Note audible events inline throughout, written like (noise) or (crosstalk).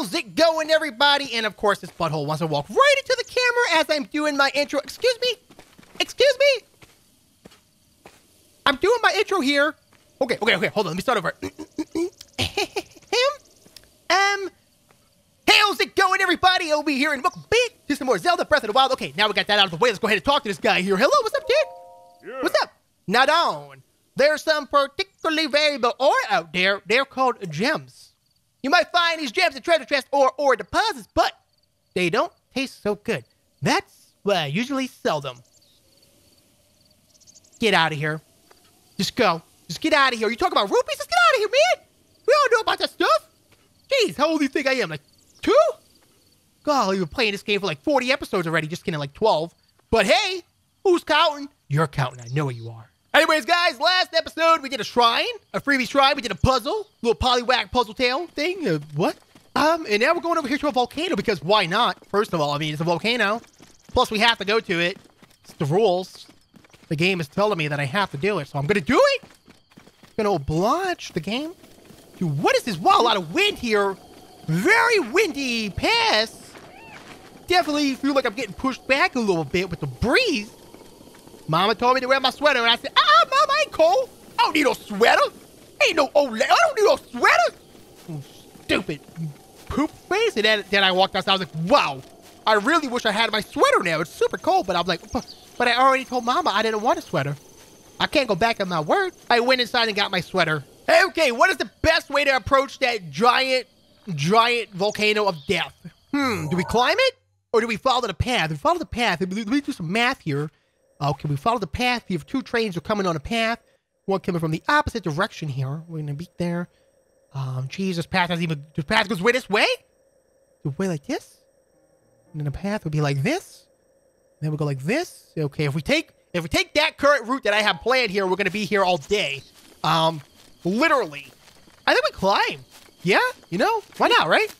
How's it going, everybody? And of course, this butthole wants to walk right into the camera as I'm doing my intro. Excuse me? Excuse me? I'm doing my intro here. Okay, okay, okay. Hold on. Let me start over. (laughs) um, how's it going, everybody? Over here and welcome back to some more Zelda Breath of the Wild. Okay, now we got that out of the way. Let's go ahead and talk to this guy here. Hello, what's up, dude? Yeah. What's up? Not on. There's some particularly valuable ore out there. They're called gems. You might find these gems in treasure chests or ore deposits, but they don't taste so good. That's why I usually sell them. Get out of here. Just go. Just get out of here. You talk about rupees? Just get out of here, man. We all know about that stuff. Jeez, how old do you think I am? Like two? Golly, you've been playing this game for like 40 episodes already, just kidding, like 12. But hey, who's counting? You're counting. I know you are. Anyways, guys, last episode we did a shrine, a freebie shrine. We did a puzzle, little polywhack puzzle tail thing. Uh, what? Um, and now we're going over here to a volcano because why not? First of all, I mean, it's a volcano. Plus, we have to go to it. It's the rules. The game is telling me that I have to do it, so I'm gonna do it. I'm gonna oblige the game. Dude, what is this? Wow, a lot of wind here. Very windy pass. Definitely feel like I'm getting pushed back a little bit with the breeze. Mama told me to wear my sweater, and I said, ah, Mama, I ain't cold. I don't need no sweater. Ain't no old I don't need no sweater. Oh, Stupid poop face. And then, then I walked outside. I was like, wow, I really wish I had my sweater now. It's super cold, but I'm like, but, I already told Mama I didn't want a sweater. I can't go back on my word. I went inside and got my sweater. Okay, what is the best way to approach that giant, giant volcano of death? Hmm, do we climb it? Or do we follow the path? If we follow the path, let me do some math here. Okay, we follow the path. You have two trains are coming on a path. One coming from the opposite direction here. We're gonna be there. Um, this path doesn't even. This path goes way this way. The way like this. And then the path would be like this. Then we go like this. Okay, if we take if we take that current route that I have planned here, we're gonna be here all day. Um, literally. I think we climb. Yeah, you know why not, right?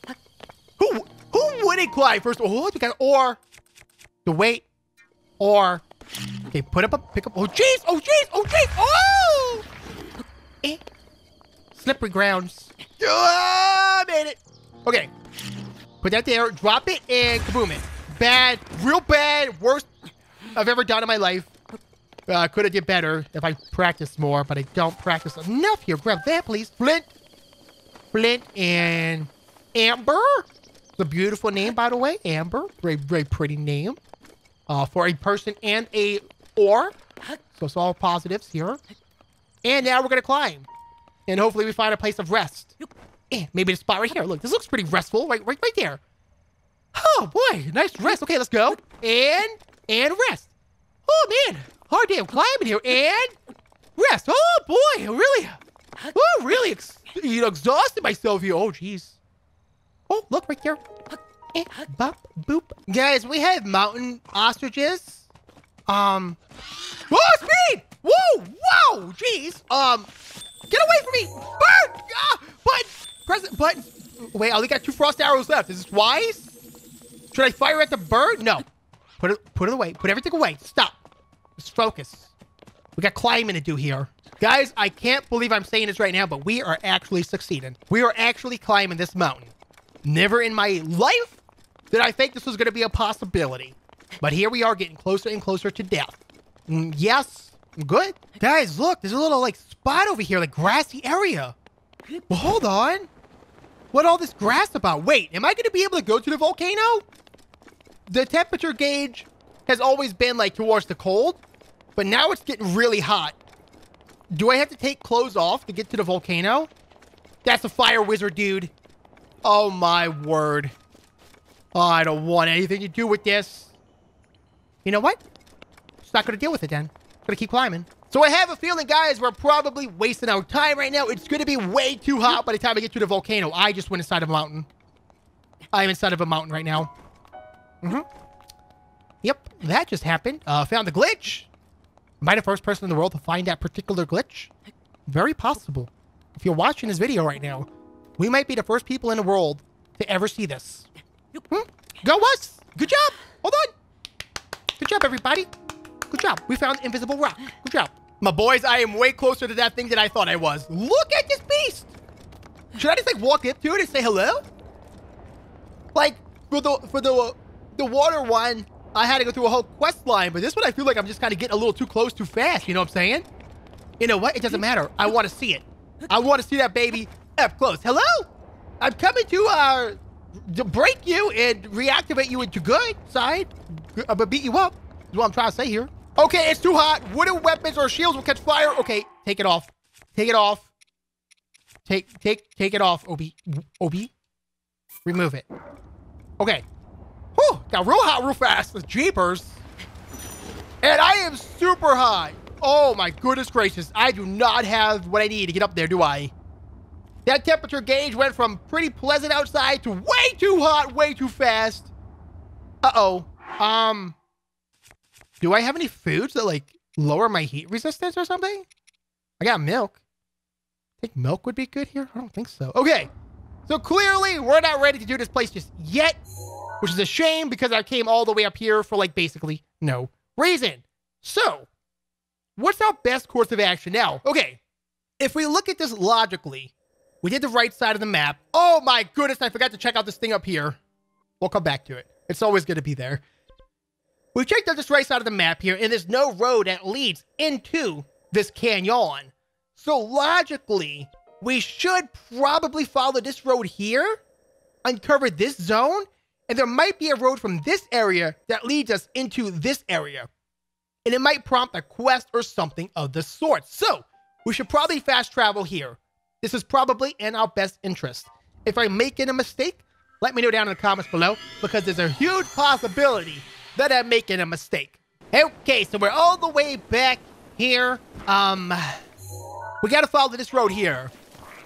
Who who wouldn't climb first? Oh, got or the weight or okay, put up a pick up. Oh jeez, oh jeez, oh jeez, oh! Eh. Slippery grounds. Ah, made it. Okay, put that there, drop it, and kaboom it. Bad, real bad, worst I've ever done in my life. Uh, could have did better if I practiced more, but I don't practice enough here. Grab that, please. Flint, Flint, and Amber. A beautiful name, by the way. Amber, very, very pretty name uh, for a person and a ore. So it's all positives here. And now we're gonna climb, and hopefully we find a place of rest. Eh, maybe the spot right here. Look, this looks pretty restful. Right, right, right there. Oh boy, nice rest. Okay, let's go. And and rest. Oh man, hard damn climbing here. And rest. Oh boy, really, oh really, ex- you know, exhausted myself here. Oh jeez. Oh look right there. Eh, bop boop. Guys, we have mountain ostriches. Um. Oh speed! Whoa! Whoa! Jeez. Um. Get away from me! Bird! Ah! Button! Press it. Button. Wait, I only got two frost arrows left. Is this wise? Should I fire at the bird? No. Put it put it away. Put everything away. Stop. Just focus. We got climbing to do here. Guys, I can't believe I'm saying this right now, but we are actually succeeding. We are actually climbing this mountain. Never in my life did I think this was going to be a possibility. But here we are getting closer and closer to death. Mm, yes, good. Guys, look, there's a little like spot over here, like grassy area. Well, hold on. What all this grass about? Wait, am I going to be able to go to the volcano? The temperature gauge has always been like towards the cold, but now it's getting really hot. Do I have to take clothes off to get to the volcano? That's a fire wizard, dude. Oh my word. Oh, I don't want anything to do with this. You know what? Just not gonna deal with it then. Gonna keep climbing. So I have a feeling, guys, we're probably wasting our time right now. It's gonna be way too hot by the time I get to the volcano. I just went inside of a mountain. I am inside of a mountain right now. Mm-hmm. Yep, that just happened. Uh, found the glitch. Am I the first person in the world to find that particular glitch? Very possible. If you're watching this video right now, we might be the first people in the world to ever see this. Hmm? Go us! Good job! Hold on! Good job, everybody. Good job. We found invisible rock. Good job. My boys, I am way closer to that thing than I thought I was. Look at this beast! Should I just like walk up to it and say hello? Like for the for the the water one, I had to go through a whole quest line, but this one I feel like I'm just kind of getting a little too close too fast. You know what I'm saying? You know what? It doesn't matter. I want to see it. I want to see that baby up close. Hello? I'm coming to uh to break you and reactivate you into good side. I'm gonna beat you up. Is what I'm trying to say here. Okay, it's too hot. Wooden weapons or shields will catch fire. Okay, take it off. Take it off. Take take take it off, Obi. Obi. Remove it. Okay. Whew, got real hot real fast. The jeepers. And I am super high. Oh my goodness gracious. I do not have what I need to get up there, do I? That temperature gauge went from pretty pleasant outside to way too hot, way too fast. Uh-oh. Um, do I have any foods that like lower my heat resistance or something? I got milk. I think milk would be good here. I don't think so. Okay. So clearly we're not ready to do this place just yet, which is a shame because I came all the way up here for like basically no reason. So what's our best course of action now? Okay. If we look at this logically, we did the right side of the map. Oh my goodness, I forgot to check out this thing up here. We'll come back to it. It's always going to be there. We checked out this right side of the map here, and there's no road that leads into this canyon. So logically, we should probably follow this road here, uncover this zone, and there might be a road from this area that leads us into this area. And it might prompt a quest or something of the sort. So, we should probably fast travel here. This is probably in our best interest. If I'm making a mistake, let me know down in the comments below because there's a huge possibility that I'm making a mistake. Okay, so we're all the way back here. Um, we gotta follow this road here.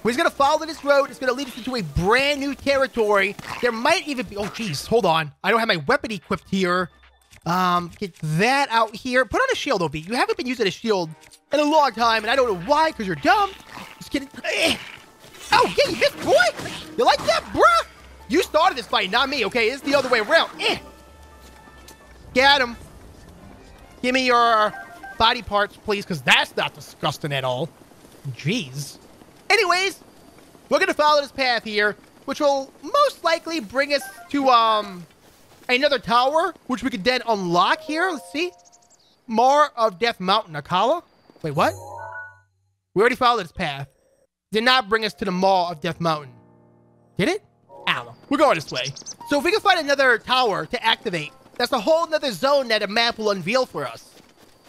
We're just gonna follow this road. It's gonna lead us into a brand new territory. There might even be, oh geez, hold on. I don't have my weapon equipped here. Um, get that out here. Put on a shield, OB. You haven't been using a shield in a long time, and I don't know why, because you're dumb. Kidding. Oh, yeah, you boy! You like that, bruh? You started this fight, not me, okay? It's the other way around. Eh. Get him. Give me your body parts, please, because that's not disgusting at all. Jeez. Anyways, we're going to follow this path here, which will most likely bring us to, um, another tower, which we could then unlock here. Let's see. More of Death Mountain, Akkala. Wait, what? We already followed this path. Did not bring us to the Maw of Death Mountain. Did it? Ow. We're going this way. So if we can find another tower to activate, that's a whole nother zone that a map will unveil for us.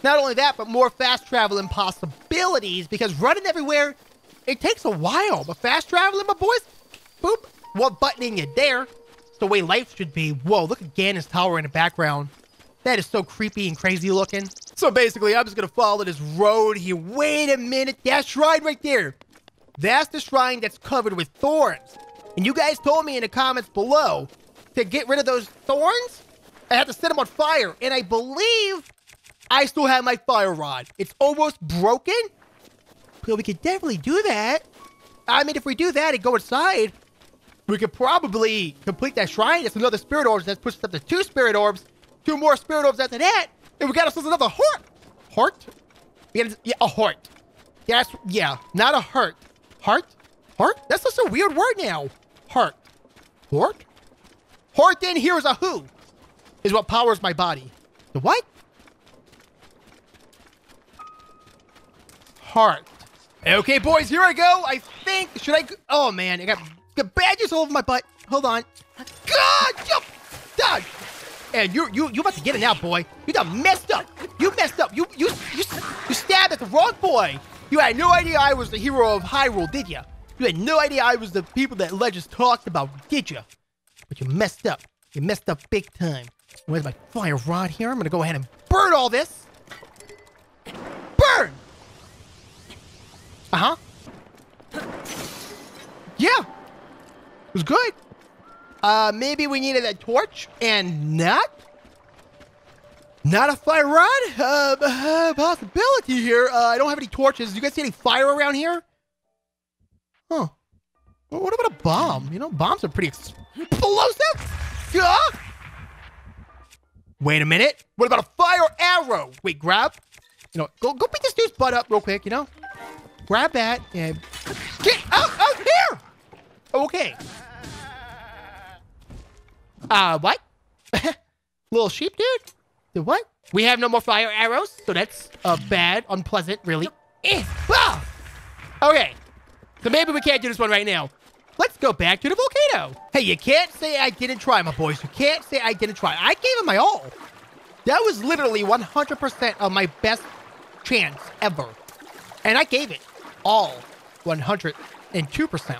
Not only that, but more fast traveling possibilities because running everywhere, it takes a while. But fast traveling, my boys, boop, what buttoning you there? It's the way life should be. Whoa, look at Ganon's tower in the background. That is so creepy and crazy looking. So basically, I'm just gonna follow this road here. Wait a minute, that shrine right there. That's the shrine that's covered with thorns. And you guys told me in the comments below to get rid of those thorns, I have to set them on fire. And I believe I still have my fire rod. It's almost broken, but we could definitely do that. I mean, if we do that and go inside, we could probably complete that shrine. That's another spirit orbs. That pushes up to two spirit orbs. Two more spirit orbs after that. And we got ourselves another heart. Heart? We got yeah, a heart. That's, yeah, not a heart. Heart? Heart? That's just a weird word now. Heart. Heart? Heart in here is a who. Is what powers my body. The what? Heart. Okay, boys, here I go. I think, should I, oh man, I got, got badges all over my butt. Hold on. God, you, God. And you, you, you about to get it now, boy. You done messed up. You messed up. You, you, you, you stabbed at the wrong boy. You had no idea I was the hero of Hyrule, did you? You had no idea I was the people that Legends talked about, did you? But you messed up. You messed up big time. Where's my fire rod here? I'm gonna go ahead and burn all this. Burn! Uh-huh. Yeah. It was good. Uh, maybe we needed a torch and not? Not a fire rod? Uh, uh possibility here. Uh, I don't have any torches. Do you guys see any fire around here? Huh. Well, what about a bomb? You know, bombs are pretty explosive. Yeah. Wait a minute. What about a fire arrow? Wait, grab. You know, go go beat this dude's butt up real quick. You know, grab that and get out out here. Okay. Uh, what? (laughs) Little sheep, dude? The what? We have no more fire arrows, so that's uh, bad, unpleasant, really. Eh, ah! Okay, so maybe we can't do this one right now. Let's go back to the volcano. Hey, you can't say I didn't try, my boys. You can't say I didn't try. I gave it my all. That was literally 100% of my best chance ever. And I gave it all 102%.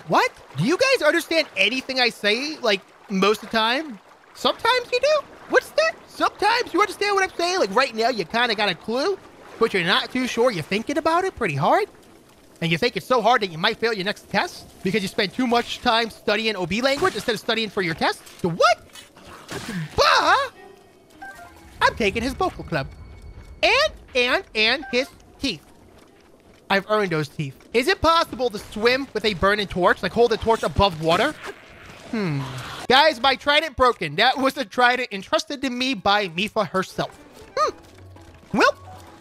What? Do you guys understand anything I say, like, most of the time? Sometimes you do? What's that? Sometimes you understand what I'm saying? Like, right now, you kind of got a clue, but you're not too sure. You're thinking about it pretty hard. And you think it's so hard that you might fail your next test because you spend too much time studying OB language instead of studying for your test? So what? Bah! I'm taking his vocal club. And, and, and his teeth. I've earned those teeth. Is it possible to swim with a burning torch? Like hold the torch above water? Hmm. Guys, my trident broken. That was a trident entrusted to me by Mipha herself. Hmm. Well,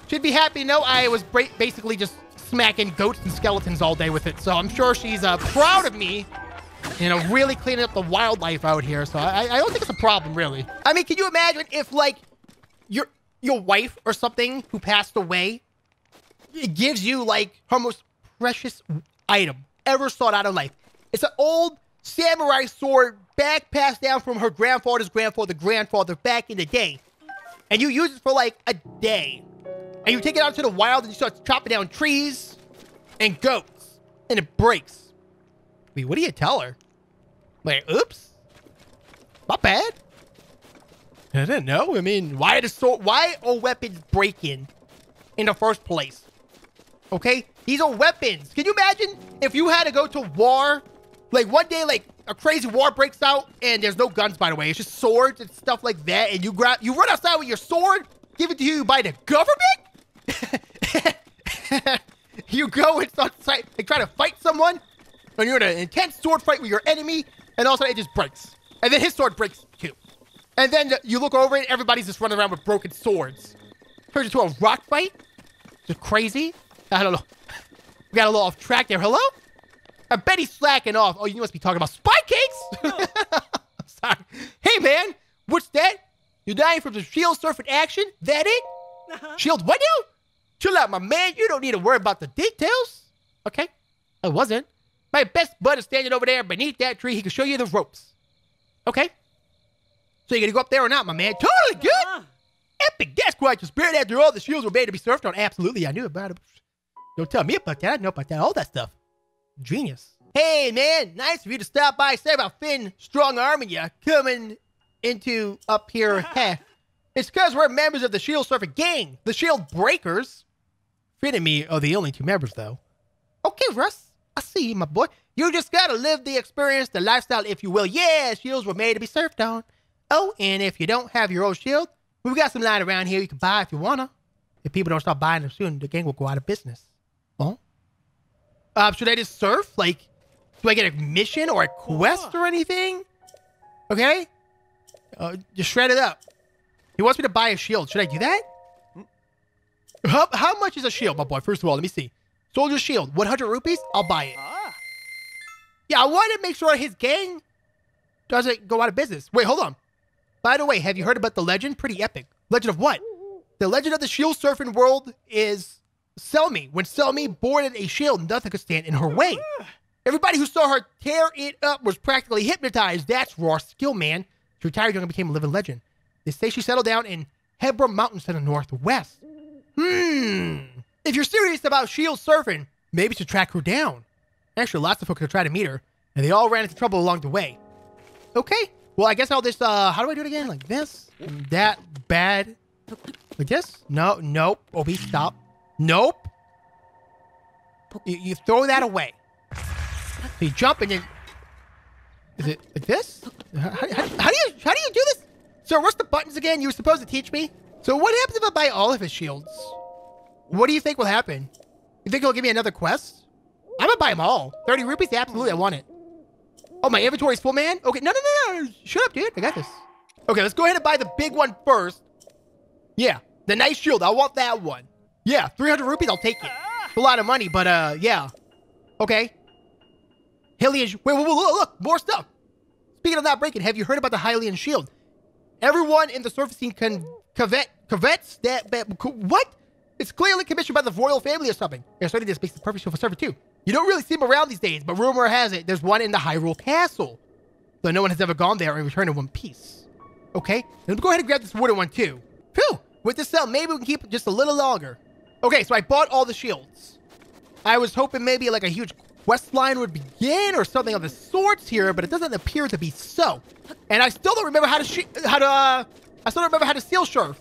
should be happy know I was basically just smacking goats and skeletons all day with it. So I'm sure she's uh, proud of me, you know, really cleaning up the wildlife out here. So I, I don't think it's a problem, really. I mean, can you imagine if, like, your your wife or something who passed away gives you, like, her most precious item ever sought out of life? It's an old samurai sword back passed down from her grandfather's grandfather, grandfather back in the day. And you use it for, like, a day and you take it out to the wild and you start chopping down trees and goats, and it breaks. Wait, what do you tell her? Like, oops, My bad. I didn't know. I mean, why the sword? Why are weapons breaking in the first place? Okay, these are weapons. Can you imagine if you had to go to war? Like one day, like a crazy war breaks out, and there's no guns, by the way. It's just swords and stuff like that. And you grab, you run outside with your sword, give it to you by the government. (laughs) you go and like, try to fight someone, and you're in an intense sword fight with your enemy, and all of a sudden it just breaks. And then his sword breaks too. And then you look over and everybody's just running around with broken swords. Turns into a rock fight. Just crazy. I don't know. (laughs) We got a little off track there. Hello? I bet he's slacking off. Oh, you must be talking about spy cakes? (laughs) Sorry. Hey, man. What's that? You're dying from the shield surfing action? That it? Uh-huh. Shield what now? Chill out, my man. You don't need to worry about the details. Okay. I wasn't. My best bud is standing over there beneath that tree. He can show you the ropes. Okay. So you gonna go up there or not, my man? Totally good. Uh-huh. Epic. That's quite the spirit after all the shields were made to be surfed on. Absolutely. I knew about it. Don't tell me about that. I know about that. All that stuff. Genius. Hey, man. Nice of you to stop by. Say about Finn strong arming you coming into up here. (laughs) it's because we're members of the Shield Surfer gang, the Shield Breakers. Finn and me are the only two members, though. Okay, Russ. I see you, my boy. You just gotta live the experience, the lifestyle, if you will. Yeah, shields were made to be surfed on. Oh, and if you don't have your own shield, we've got some lying around here you can buy if you wanna. If people don't start buying them soon, the gang will go out of business. Oh? Uh, should I just surf? Like, do I get a mission or a quest or anything? Okay? Uh, just shred it up. He wants me to buy a shield. Should I do that? How, how much is a shield, my boy? First of all, let me see. Soldier shield, 100 rupees? I'll buy it. Ah. Yeah, I want to make sure his gang doesn't go out of business. Wait, hold on. By the way, have you heard about the legend? Pretty epic. Legend of what? The legend of the shield surfing world is Selmie. When Selmie boarded a shield, nothing could stand in her way. Everybody who saw her tear it up was practically hypnotized. That's raw skill, man. She retired young and became a living legend. They say she settled down in Hebra Mountains to the northwest. Hmm. If you're serious about shield surfing, maybe to track her down. Actually, lots of folks have tried to meet her, and they all ran into trouble along the way. Okay. Well, I guess I'll just, uh, how do I do it again? Like this? That bad? Like this? No, nope. Ob, stop. Nope. You, you throw that away. So you jump and then... Is it like this? How, how, how, do you, how do you do this? Sir, what's the buttons again? You were supposed to teach me? So what happens if I buy all of his shields? What do you think will happen? You think he'll give me another quest? I'm gonna buy them all. 30 rupees? Absolutely, I want it. Oh, my inventory's full, man? Okay, no, no, no, no. Shut up, dude. I got this. Okay, let's go ahead and buy the big one first. Yeah, the nice shield. I want that one. Yeah, 300 rupees, I'll take it. A lot of money, but uh, yeah. Okay. Hylian, wait, wait, wait, look, more stuff. Speaking of not breaking, have you heard about the Hylian shield? Everyone in the surfacing can covet covets that, that what? It's clearly commissioned by the royal family or something. Yeah, studying this makes the perfect shield for server too. You don't really see them around these days, but rumor has it there's one in the Hyrule Castle. Though no one has ever gone there and returned in one piece. Okay, let me go ahead and grab this wooden one too. Phew! With this cell, maybe we can keep it just a little longer. Okay, so I bought all the shields. I was hoping maybe like a huge quest line would begin or something of the sorts here, but it doesn't appear to be so. And I still don't remember how to how to uh, I still don't remember how to seal surf,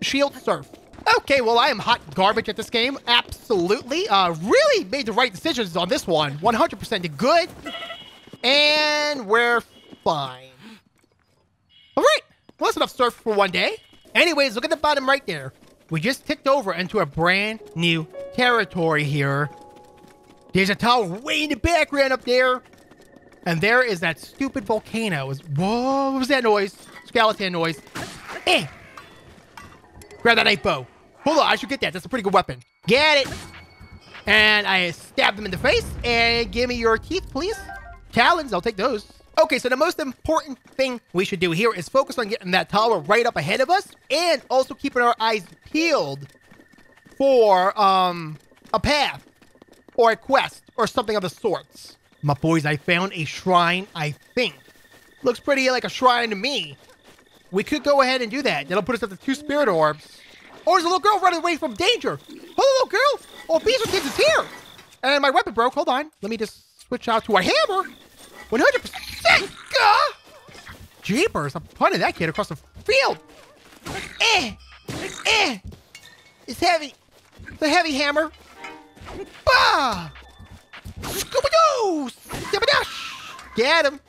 shield surf. Okay, well I am hot garbage at this game. Absolutely, uh, really made the right decisions on this one. 100% good, and we're fine. All right, well that's enough surf for one day. Anyways, look at the bottom right there. We just ticked over into a brand new territory here. There's a tower way in the background up there. And there is that stupid volcano. Whoa, what was that noise? Skeleton noise. Eh. Grab that knife bow. Hold on, I should get that. That's a pretty good weapon. Get it. And I stab them in the face. And give me your teeth, please. Talons, I'll take those. Okay, so the most important thing we should do here is focus on getting that tower right up ahead of us and also keeping our eyes peeled for um a path or a quest or something of the sorts. My boys, I found a shrine, I think. Looks pretty like a shrine to me. We could go ahead and do that. That'll put us up to two spirit orbs. Oh, there's a little girl running away from danger. Hello, little girl. Oh, Beezer Kids is here. And my weapon broke. Hold on. Let me just switch out to a hammer. 100%. Gah! Jeepers, I'm punting that kid across the field. Eh, eh. It's heavy. It's a heavy hammer. Bah! Scooby-Doo! Get him.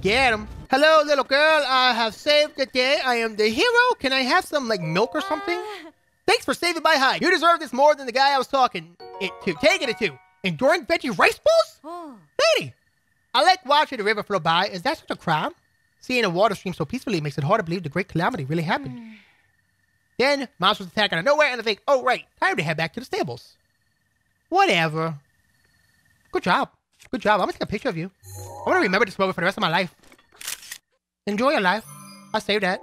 Get him. Hello, little girl. I have saved the day. I am the hero. Can I have some, like, milk or something? (laughs) Thanks for saving my hide. You deserve this more than the guy I was talking it to. taking it to. Enduring veggie rice balls? Lady, I like watching the river flow by. Is that such a crime? Seeing a water stream so peacefully makes it hard to believe the great calamity really happened. Mm. Then monsters attack out of nowhere, and I think, oh, right, time to head back to the stables. Whatever. Good job. Good job. I'm gonna take a picture of you. I want to remember this moment for the rest of my life. Enjoy your life. I'll save that.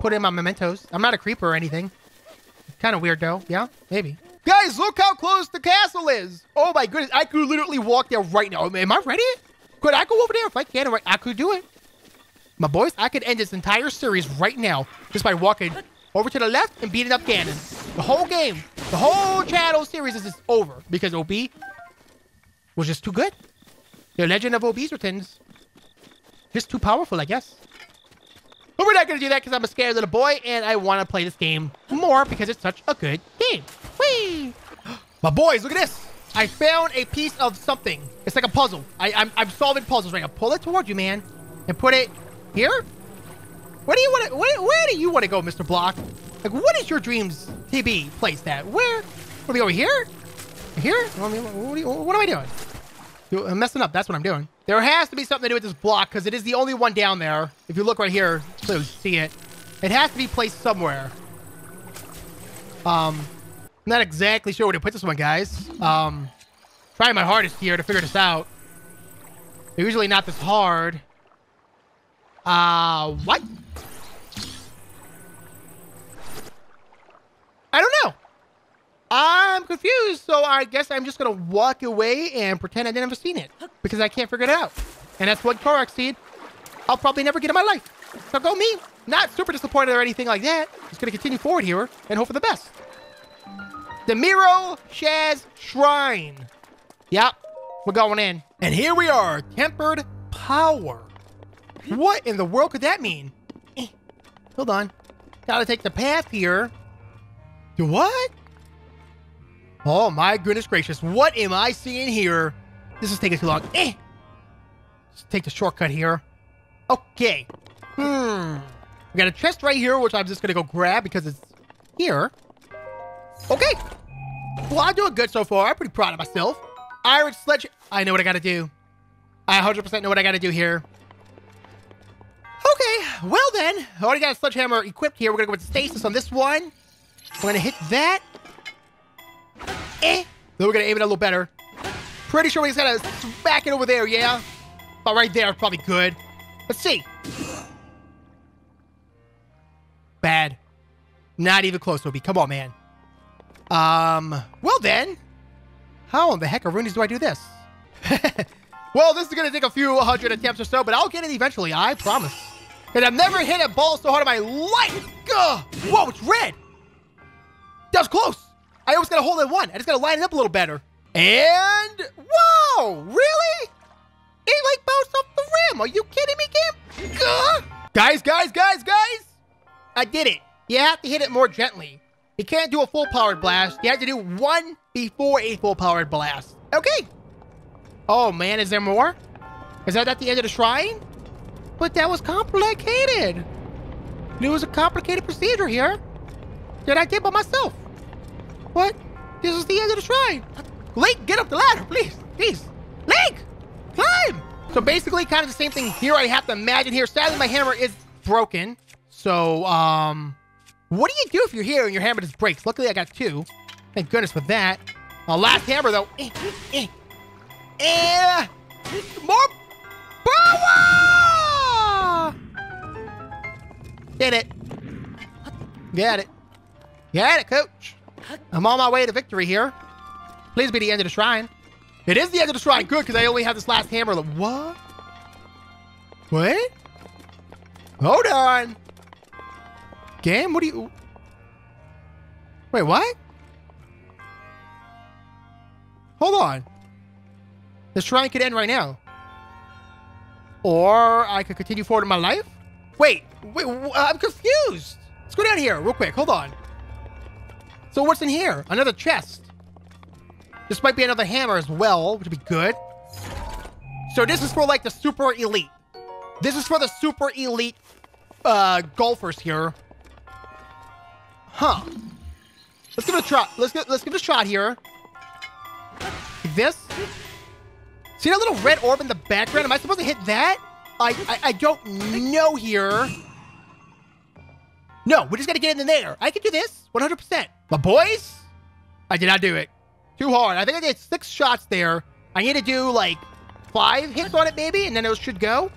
Put in my mementos. I'm not a creeper or anything. Kind of weird, though. Yeah? Maybe. Guys, look how close the castle is. Oh, my goodness. I could literally walk there right now. Am I ready? Could I go over there if I can? I could do it. My boys, I could end this entire series right now just by walking over to the left and beating up Ganon. The whole game, the whole channel series is just over because OB was just too good. The Legend of Ob's returns. Just too powerful, I guess. But we're not going to do that because I'm a scared little boy and I want to play this game more because it's such a good game. Whee! (gasps) My boys, look at this. I found a piece of something. It's like a puzzle. I, I'm, I'm solving puzzles right now. Pull it towards you, man. And put it here? Where do you want to, where, where do you want to go, Mr. Block? Like, what is your dreams to be placed at? Where? Are we over here? Here? What, you, what am I doing? I'm messing up. That's what I'm doing. There has to be something to do with this block because it is the only one down there. If you look right here, see it. It has to be placed somewhere. Um, I'm not exactly sure where to put this one, guys. Um, trying my hardest here to figure this out. They're usually not this hard. Uh, what? I don't know. I'm confused, so I guess I'm just gonna walk away and pretend I never seen it because I can't figure it out. And that's one Korok seed I'll probably never get in my life. So go me. Not super disappointed or anything like that. Just gonna continue forward here and hope for the best. The Mirro Shaz Shrine. Yep, we're going in. And here we are, tempered power. What in the world could that mean? Eh, hold on. Gotta take the path here. Do what? Oh my goodness gracious. What am I seeing here? This is taking too long. Eh. Let's take the shortcut here. Okay. Hmm. We got a chest right here, which I'm just gonna go grab because it's here. Okay. Well, I'm doing good so far. I'm pretty proud of myself. Iron Sledge. I know what I gotta do. I 100% know what I gotta do here. Okay, well then, I already got a sledgehammer equipped here. We're gonna go with stasis on this one. We're gonna hit that. Eh. Then we're gonna aim it a little better. Pretty sure we just gotta smack it over there, yeah? But right there, probably good. Let's see. Bad. Not even close, Obi. Come on, man. Um, well then, how in the heck roonies do I do this? (laughs) well, this is going to take a few hundred attempts or so, but I'll get it eventually, I promise. And I've never hit a ball so hard in my life. Ugh. Whoa, it's red. That was close. I almost got a hole in one. I just got to line it up a little better. And, whoa, really? It like bounced off the rim. Are you kidding me, Kim? Ugh. Guys, guys, guys, guys. I did it. You have to hit it more gently. You can't do a full powered blast. You have to do one before a full powered blast. Okay. Oh man, is there more? Is that at the end of the shrine? But that was complicated. It was a complicated procedure here that I did by myself. What? This is the end of the shrine. Link, get up the ladder, please. Please. Link, climb. So basically, kind of the same thing here. I have to imagine here. Sadly, my hammer is broken. So, um, what do you do if you're here and your hammer just breaks? Luckily, I got two. Thank goodness for that. Uh, last hammer, though. Eh, eh, eh. More power! Did it. Get it. Get it, coach. I'm on my way to victory here. Please be the end of the shrine. It is the end of the shrine. Good, because I only have this last hammer. What? What? Hold on. Game? What do you... Wait, what? Hold on. The shrine could end right now. Or I could continue forward in my life? Wait, wait, I'm confused. Let's go down here real quick. Hold on. So what's in here? Another chest. This might be another hammer as well, which would be good. So this is for like the super elite. This is for the super elite uh, golfers here. Huh. Let's give it a try. Let's let's give it a shot here. Like this. See that little red orb in the background? Am I supposed to hit that? I, I, I don't know here. No, we just gotta get in there. I can do this, 100%. But boys, I did not do it. Too hard. I think I did six shots there. I need to do like five hits on it maybe, and then it should go.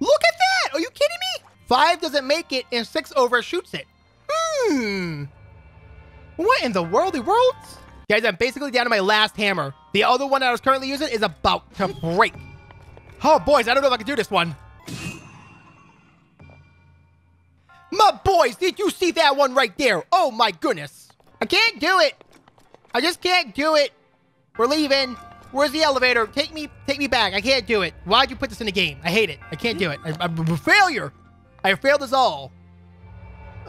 Look at that! Are you kidding me? Five doesn't make it, and six overshoots it. Hmm. What in the worldy worlds? Guys, I'm basically down to my last hammer. The other one that I was currently using is about to break. Oh, boys, I don't know if I can do this one. My boys, did you see that one right there? Oh, my goodness. I can't do it. I just can't do it. We're leaving. Where's the elevator? Take me, take me back. I can't do it. Why'd you put this in the game? I hate it. I can't do it. I, am a failure. I failed us all.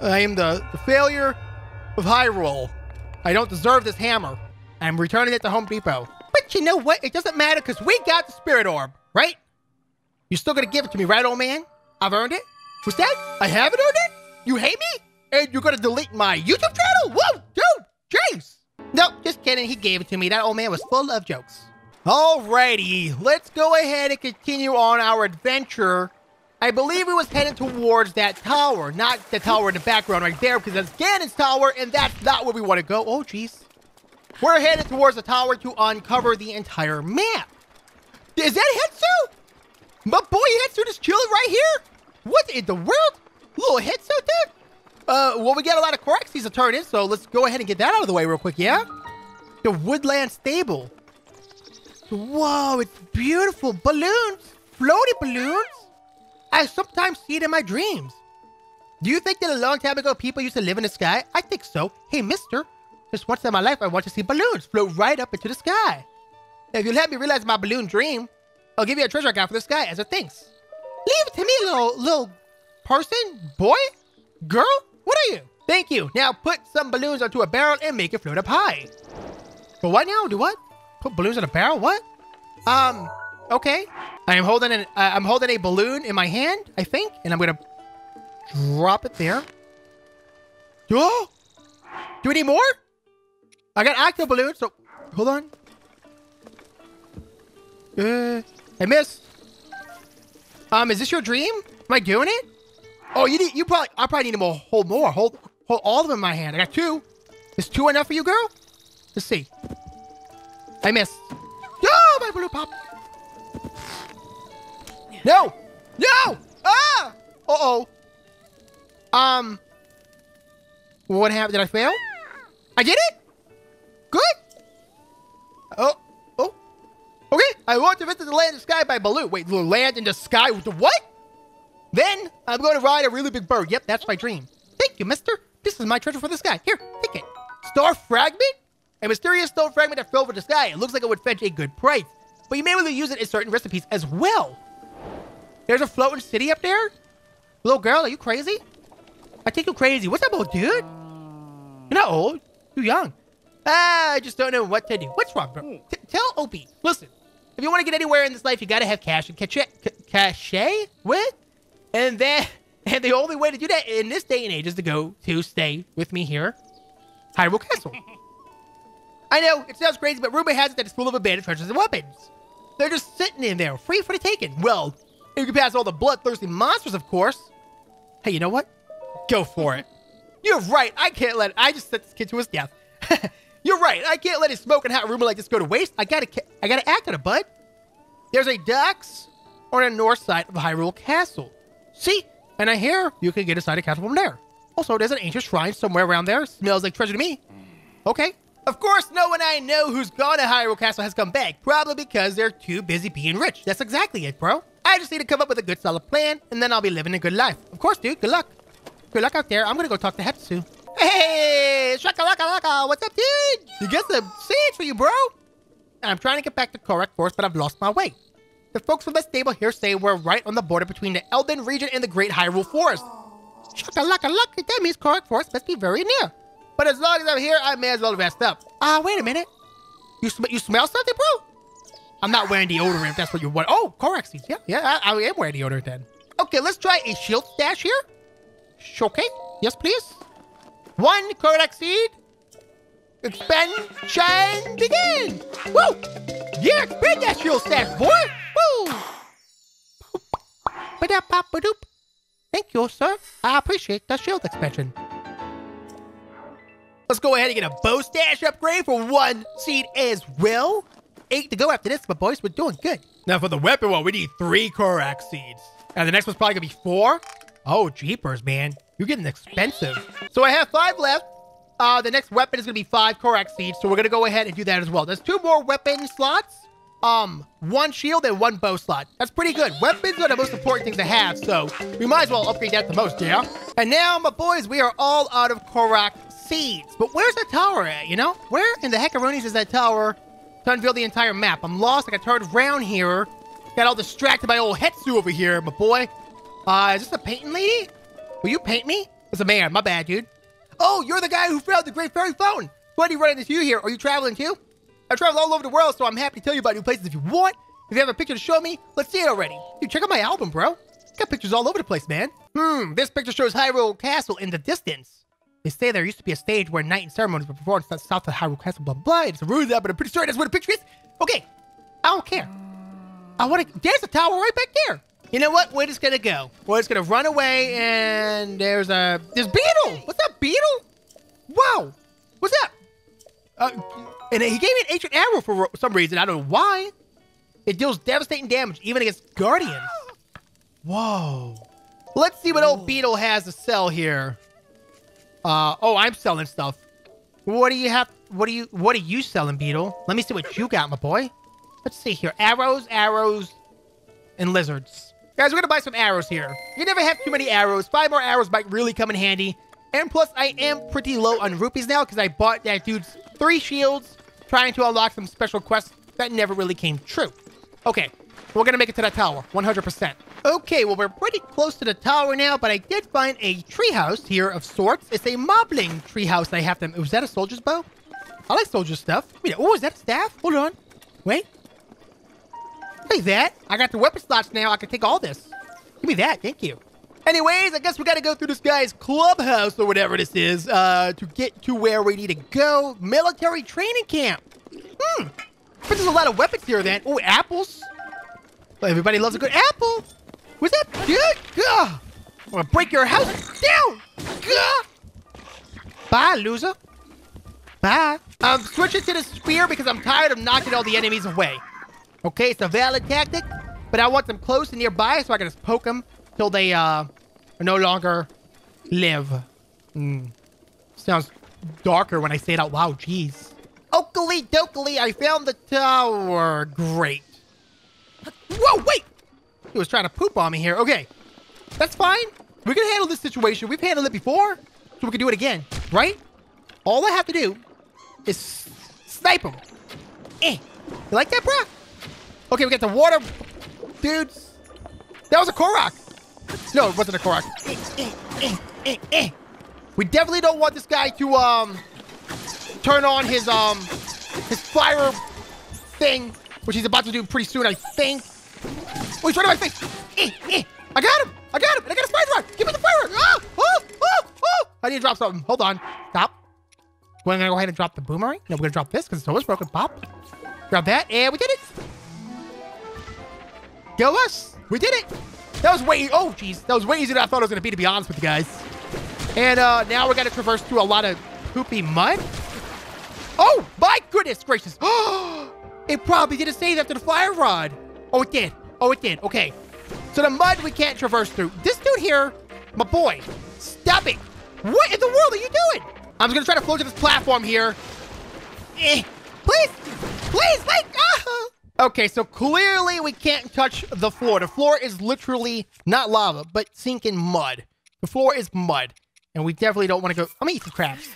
I am the, the failure of Hyrule. I don't deserve this hammer. I'm returning it to Home Depot. But you know what? It doesn't matter because we got the Spirit Orb, right? You're still gonna give it to me, right, old man? I've earned it. What's that? I haven't earned it? You hate me? And you're gonna delete my YouTube channel? Whoa, dude, James. No, just kidding. He gave it to me. That old man was full of jokes. Alrighty, let's go ahead and continue on our adventure. I believe we was headed towards that tower, not the tower in the background right there, because that's Ganon's tower, and that's not where we want to go. Oh, jeez. We're headed towards the tower to uncover the entire map. Is that Hetsu? My boy Hetsu just chilling right here? What in the world? Little Hetsu there? Uh, well, we got a lot of Korok seeds to turn in, so let's go ahead and get that out of the way real quick, yeah? The Woodland Stable. Whoa, it's beautiful. Balloons. Floaty balloons. I sometimes see it in my dreams. Do you think that a long time ago people used to live in the sky? I think so. Hey, mister. Just once in my life, I want to see balloons float right up into the sky. If you'll help me realize my balloon dream, I'll give you a treasure I got for the sky as a thanks. Leave it to me, little, little person, boy, girl. What are you? Thank you. Now put some balloons onto a barrel and make it float up high. But what now? Do what? Put balloons in a barrel? What? Um, okay. I am holding an, uh, I'm holding a balloon in my hand, I think, and I'm gonna drop it there. Oh! (gasps) Do we need more? I got active balloons, so hold on. Uh, I missed. Um, is this your dream? Am I doing it? Oh, you need, you probably, I probably need to hold more. Hold, hold all of them in my hand. I got two. Is two enough for you, girl? Let's see. I missed. (gasps) Oh, my blue pop. No! No! Ah! Uh-oh. Um. What happened? Did I fail? I did it? Good? Oh. Oh. Okay. I want to visit the land in the sky by balloon. Wait, the land in the sky with the what? Then I'm going to ride a really big bird. Yep, that's my dream. Thank you, mister. This is my treasure for the sky. Here, take it. Star fragment? A mysterious stone fragment that fell from the sky. It looks like it would fetch a good price. But you may really use it in certain recipes as well. There's a floating city up there? Little girl, are you crazy? I think you're crazy. What's up, old dude? You're not old. You're young. Ah, I just don't know what to do. What's wrong, bro? T tell Opie. Listen, if you want to get anywhere in this life, you got to have cash and cachet, cachet with. And then, (laughs) and the only way to do that in this day and age is to go to stay with me here, Hyrule Castle. (laughs) I know, it sounds crazy, but rumor has it that it's full of abandoned treasures and weapons. They're just sitting in there, free for the taking. Well, you can pass all the bloodthirsty monsters, of course. Hey, you know what? Go for it. (laughs) You're right. I can't let. It, I just sent this kid to his death. (laughs) You're right. I can't let a smoking hot rumor like this go to waste. I gotta. I gotta act on it, bud. There's a docks on the north side of Hyrule Castle. See, and I hear you can get inside the castle from there. Also, there's an ancient shrine somewhere around there. Smells like treasure to me. Okay. Of course, no one I know who's gone to Hyrule Castle has come back, probably because they're too busy being rich. That's exactly it, bro. I just need to come up with a good solid plan, and then I'll be living a good life. Of course, dude. Good luck. Good luck out there. I'm gonna go talk to Hetsu. Hey, shakalaka laka. What's up, dude? You get some seeds for you, bro. I'm trying to get back to Korok Forest, but I've lost my way. The folks from the stable here say we're right on the border between the Eldin region and the Great Hyrule Forest. Shakalaka laka. Luck. That means Korok Forest must be very near. But as long as I'm here, I may as well rest up. Ah, uh, wait a minute. You sm you smell something, bro? I'm not wearing deodorant if that's what you want. Oh, seeds. Yeah, yeah, I, I am wearing deodorant then. Okay, let's try a shield stash here. Okay, yes, please. One Korok seed. Expansion begin. Woo! Yeah, expand that shield stash, boy. Woo! Thank you, sir. I appreciate the shield expansion. Let's go ahead and get a bow stash upgrade for one seed as well eight to go after this, but boys, we're doing good. Now for the weapon one, we need three Korok seeds. And the next one's probably gonna be four. Oh, jeepers, man. You're getting expensive. So I have five left. Uh, the next weapon is gonna be five Korok seeds, so we're gonna go ahead and do that as well. There's two more weapon slots. Um, one shield and one bow slot. That's pretty good. Weapons are the most important thing to have, so we might as well upgrade that the most, yeah? And now, my boys, we are all out of Korok seeds. But where's the tower at, you know? Where in the heckaronies is that tower to unveil the entire map. I'm lost. I got turned around here. Got all distracted by old Hetsu over here, my boy. Uh, is this a painting lady? Will you paint me? It's a man. My bad, dude. Oh, you're the guy who found the Great Fairy Fountain. Funny running into you here. Are you traveling too? I travel all over the world, so I'm happy to tell you about new places if you want. If you have a picture to show me, let's see it already. Dude, check out my album, bro. Got pictures all over the place, man. Hmm, this picture shows Hyrule Castle in the distance. They say there used to be a stage where night and ceremonies were performed south of Hyrule Castle, blah, blah, It's a rude that, but I'm pretty sure that's where the picture is. Okay, I don't care. I want to, there's a tower right back there. You know what? We're just gonna go. We're just gonna run away, and there's a, there's Beedle. What's up, Beedle? Wow, what's up? Uh, and he gave me an ancient arrow for some reason. I don't know why. It deals devastating damage, even against guardians. Whoa. Let's see what old Beedle has to sell here. Uh, oh, I'm selling stuff. What do you have? What do you, what are you selling, Beedle? Let me see what you got, my boy. Let's see here. Arrows, arrows, and lizards. Guys, we're gonna buy some arrows here. You never have too many arrows. Five more arrows might really come in handy. And plus, I am pretty low on rupees now because I bought that dude's three shields trying to unlock some special quests that never really came true. Okay, we're gonna make it to that tower, 100%. Okay, well, we're pretty close to the tower now, but I did find a treehouse here of sorts. It's a moblin treehouse I have to... Was that a soldier's bow? I like soldier stuff. Wait, oh, is that a staff? Hold on. Wait. Like that. I got the weapon slots now. I can take all this. Give me that. Thank you. Anyways, I guess we got to go through this guy's clubhouse or whatever this is uh, to get to where we need to go. Military training camp. Hmm. But there's a lot of weapons here then. Oh, apples. Well, everybody loves a good apple. Was that? Gah! I'm gonna break your house down! Gah! Bye, loser. Bye. I'm switching to the spear because I'm tired of knocking all the enemies away. Okay, it's a valid tactic. but I want them close and nearby so I can just poke them till they uh, no longer live. Mm. Sounds darker when I say it out loud. Jeez. Oakley dokily, I found the tower. Great. Whoa, wait! He was trying to poop on me here. Okay. That's fine. We can handle this situation. We've handled it before, so we can do it again, right? All I have to do is snipe him. Eh. You like that, bro? Okay, we got the water dudes. That was a Korok. No, it wasn't a Korok. Eh, eh, eh, we definitely don't want this guy to um turn on his um his fire thing, which he's about to do pretty soon, I think. Oh, he's right in my face. Eh, eh. I got him. I got him. And I got a spider rod. Give me the fire rod. Oh, oh, oh. I need to drop something. Hold on. Stop. We're going to go ahead and drop the boomerang. No, we're going to drop this because it's always broken. Pop. Grab that. And we did it. Go us. We did it. That was way, oh, jeez. That was way easier than I thought it was going to be, to be honest with you guys. And uh, now we're going to traverse through a lot of poopy mud. Oh, my goodness gracious. (gasps) it probably didn't save after the fire rod. Oh, it did. Oh, it did. Okay. So the mud we can't traverse through. This dude here, my boy, stop it. What in the world are you doing? I'm just to try to float to this platform here. Eh. Please. Please, like, ah. Okay, so clearly we can't touch the floor. The floor is literally not lava, but sinking mud. The floor is mud. And we definitely don't want to go. I'm gonna eat some crabs.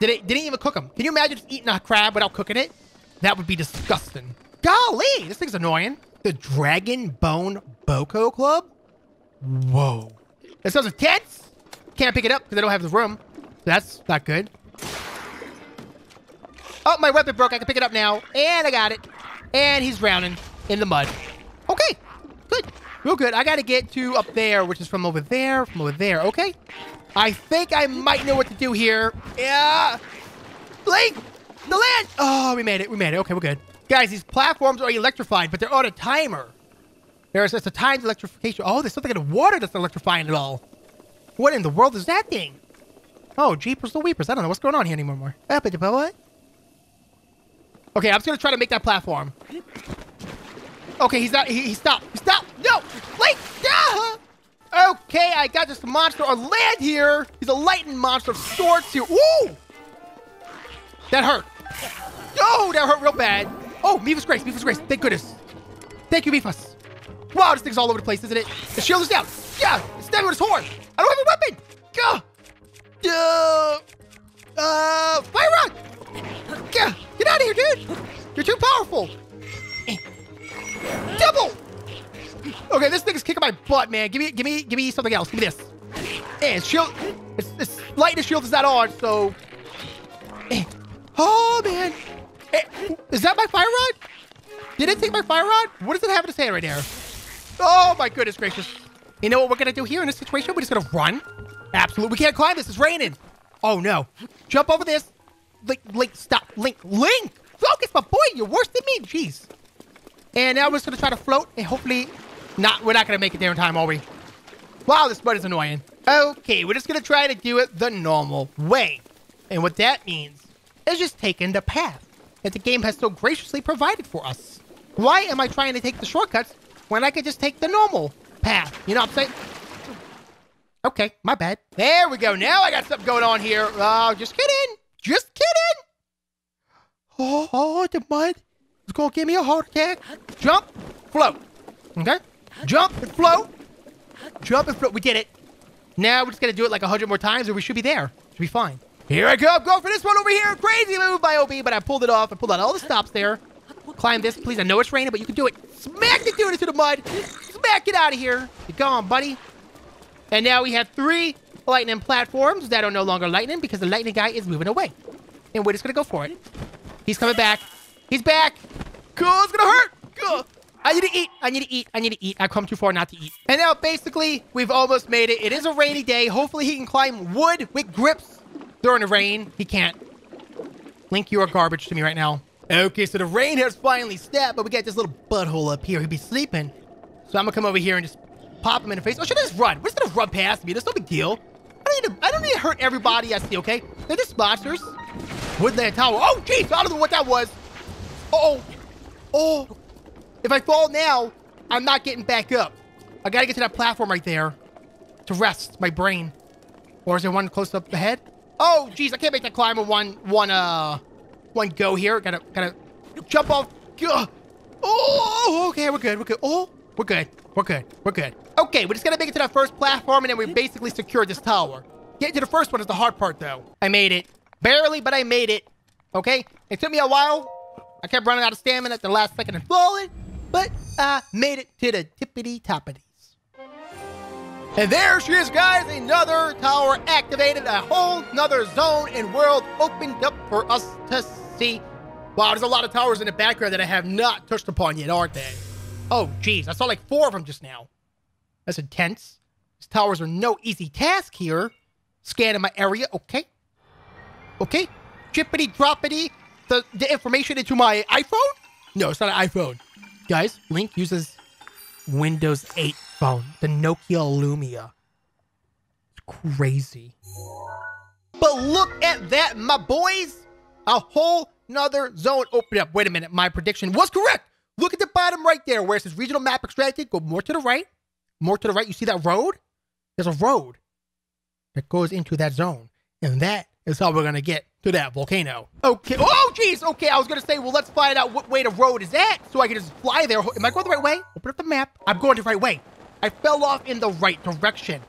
Did it didn't even cook them. Can you imagine just eating a crab without cooking it? That would be disgusting. Golly, this thing's annoying. The Dragon Bone Boko Club? Whoa. This sounds intense. Can't pick it up because I don't have the room. That's not good. Oh, my weapon broke. I can pick it up now. And I got it. And he's drowning in the mud. Okay, good. Real good. I got to get to up there, which is from over there, from over there. Okay. I think I might know what to do here. Yeah. Link, the land. Oh, we made it. We made it. Okay, we're good. Guys, these platforms are electrified, but they're on a timer. There's just a timed electrification. Oh, there's something in the water that's electrifying it all. What in the world is that thing? Oh, Jeepers the Weepers. I don't know what's going on here anymore. What? Okay, I'm just gonna try to make that platform. Okay, he's not. He, he stopped. He stopped. No, Link. Ah! Okay, I got this monster on land here. He's a lightning monster of sorts here. Ooh, that hurt. Oh, that hurt real bad. Oh, Mipha's Grace. Mipha's Grace. Thank goodness. Thank you, Mifas. Wow, this thing's all over the place, isn't it? The shield is down. Yeah, stab with his horn. I don't have a weapon. Gah. Uh, uh, fire rod. Gah. Get out of here, dude. You're too powerful. Double. Okay, this thing is kicking my butt, man. Give me, give me, give me something else. Give me this. And shield. It's, it's lightning shield is not on, so. Oh man. Is that my fire rod? Did it take my fire rod? What does it have in its hand right there? Oh my goodness gracious. You know what we're gonna do here in this situation? We're just gonna run. Absolutely. We can't climb this. It's raining. Oh no. Jump over this. Link, Link, stop. Link, Link! Focus, my boy. You're worse than me. Jeez. And now we're just gonna try to float and hopefully not, we're not gonna make it there in time, are we? Wow, this mud is annoying. Okay, we're just gonna try to do it the normal way. And what that means is just taking the path that the game has so graciously provided for us. Why am I trying to take the shortcuts when I could just take the normal path? You know what I'm saying? Okay, my bad. There we go. Now I got something going on here. Oh, just kidding. Just kidding. Oh, oh, the mud is going to give me a heart attack. Jump, float. Okay? Jump and float. Jump and float. We did it. Now we're just going to do it like a hundred more times and we should be there. Should be fine. Here I go. I'm going for this one over here. Crazy move by OB, but I pulled it off. I pulled out all the stops there. Climb this, please. I know it's raining, but you can do it. Smack the dude into the mud. Smack it out of here. Go on, buddy. And now we have three lightning platforms that are no longer lightning because the lightning guy is moving away. And we're just going to go for it. He's coming back. He's back. Cool. It's going to hurt. Cool. I need to eat. I need to eat. I need to eat. I've come too far not to eat. And now, basically, we've almost made it. It is a rainy day. Hopefully, he can climb wood with grips during the rain. He can't. Link, you are garbage to me right now. Okay, so the rain has finally stopped, but we got this little butthole up here. He'd be sleeping. So I'm gonna come over here and just pop him in the face. Oh, should I just run? We're just gonna run past me. There's no big deal. I don't need to, I don't need to hurt everybody I see, okay? They're just monsters. Woodland Tower. Oh, jeez, I don't know what that was. Uh oh. Oh. If I fall now, I'm not getting back up. I gotta get to that platform right there to rest my brain. Or is there one close up ahead? Oh, geez, I can't make that climb in one, one, uh, one go here. Gotta, gotta jump off. Oh, okay, we're good, we're good. Oh, we're good, we're good, we're good. Okay, we're just gonna make it to that first platform and then we basically secure this tower. Getting to the first one is the hard part, though. I made it. Barely, but I made it. Okay? It took me a while. I kept running out of stamina at the last second and falling, but I made it to the tippity toppities. And there she is, guys. Another tower activated. A whole nother zone and world opened up for us to see. Wow, there's a lot of towers in the background that I have not touched upon yet, aren't they? Oh, jeez. I saw like four of them just now. That's intense. These towers are no easy task here. Scanning my area. Okay. Okay. Drippity droppity. The, the information into my iPhone? No, it's not an iPhone. Guys, Link uses Windows 8 phone, the Nokia Lumia. It's crazy. But look at that, my boys. A whole nother zone opened up. Wait a minute, my prediction was correct. Look at the bottom right there where it says regional map extracted. Go more to the right. More to the right. You see that road? There's a road that goes into that zone. And that is how we're going to get to that volcano. Okay. Oh, jeez. Okay, I was going to say, well, let's find out what way the road is at so I can just fly there. Am I going the right way? Open up the map. I'm going the right way. I fell off in the right direction.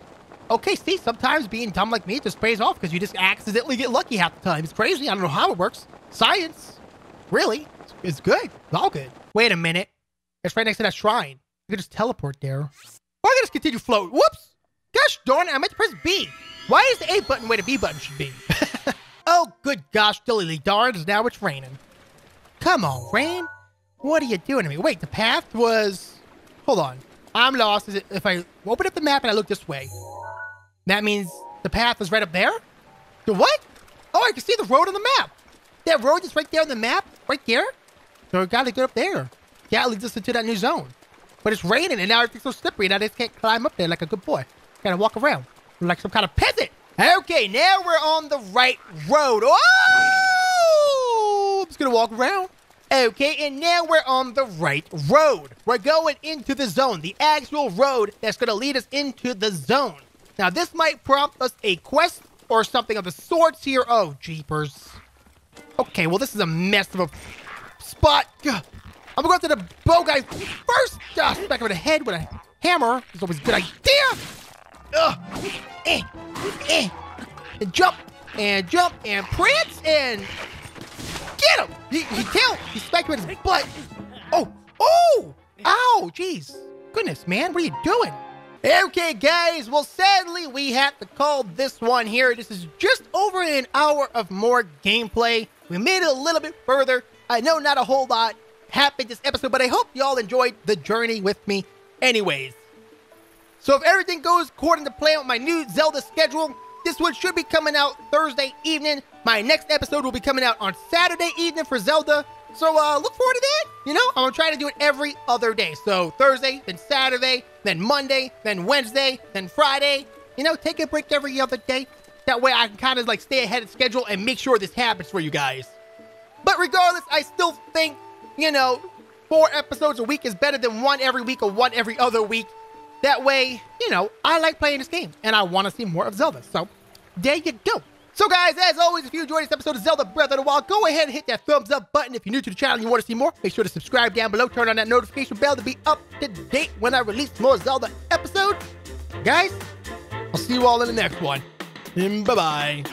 Okay, see, sometimes being dumb like me just pays off because you just accidentally get lucky half the time. It's crazy. I don't know how it works. Science. Really? It's good. It's all good. Wait a minute. It's right next to that shrine. I can just teleport there. Or I can just continue floating. Whoops. Gosh darn it, I meant to press B. Why is the A button where the B button should be? (laughs) oh, good gosh, dilly darns, now it's raining. Come on, rain. What are you doing to me? Wait, the path was... Hold on. I'm lost. If I open up the map and I look this way? That means the path is right up there? The what? Oh, I can see the road on the map. That road is right there on the map, right there. So I gotta go up there. Yeah, it leads us into that new zone. But it's raining and now everything's so slippery and I just can't climb up there like a good boy. Gotta walk around like some kind of peasant. Okay, now we're on the right road. Oh! I'm just gonna walk around. Okay, and now we're on the right road. We're going into the zone, the actual road that's gonna lead us into the zone. Now, this might prompt us a quest or something of the sorts here. Oh, jeepers. Okay, well, this is a mess of a spot. I'm gonna go after the bow guy first. Uh, smack him in the head with a hammer. It's always a good idea. Ugh. Eh. Eh. And jump. And jump. And prance. And get him. He, he killed. He smacked with his butt. Oh. Oh. Ow. Jeez. Goodness, man. What are you doing? Okay, guys. Well, sadly, we have to call this one here. This is just over an hour of more gameplay. We made it a little bit further. I know not a whole lot happened this episode, but I hope y'all enjoyed the journey with me anyways. So if everything goes according to plan with my new Zelda schedule, this one should be coming out Thursday evening. My next episode will be coming out on Saturday evening for Zelda. So uh, look forward to that. You know, I'm gonna try to do it every other day. So Thursday, then Saturday, then Monday, then Wednesday, then Friday. You know, take a break every other day. That way I can kind of like stay ahead of schedule and make sure this happens for you guys. But regardless, I still think, you know, four episodes a week is better than one every week or one every other week. That way, you know, I like playing this game and I want to see more of Zelda. So there you go. So guys, as always, if you enjoyed this episode of Zelda Breath of the Wild, go ahead and hit that thumbs up button. If you're new to the channel and you want to see more, make sure to subscribe down below. Turn on that notification bell to be up to date when I release more Zelda episodes. Guys, I'll see you all in the next one. And Bye-bye.